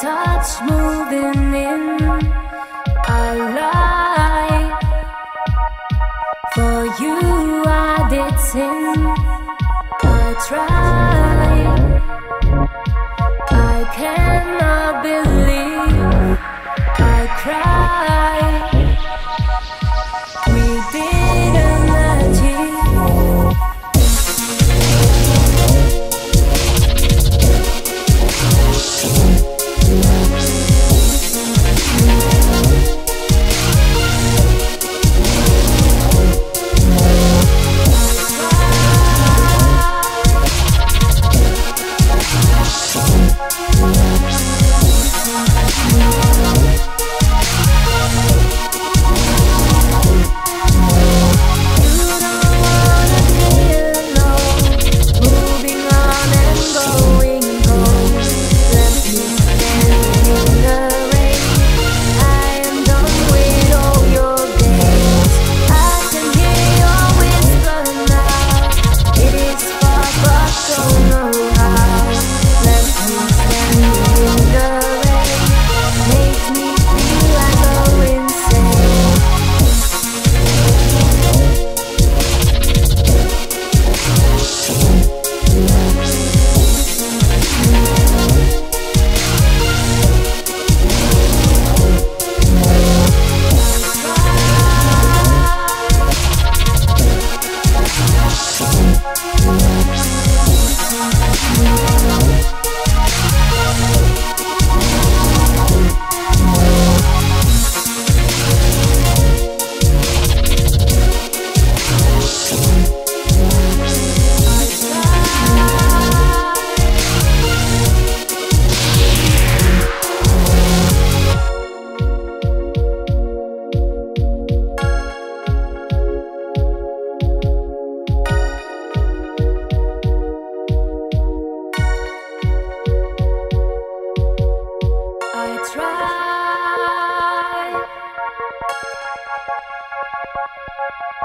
touch moving in a lie. For you, Música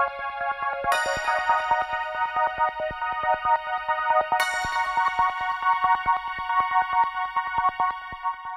me feel like go insane I try.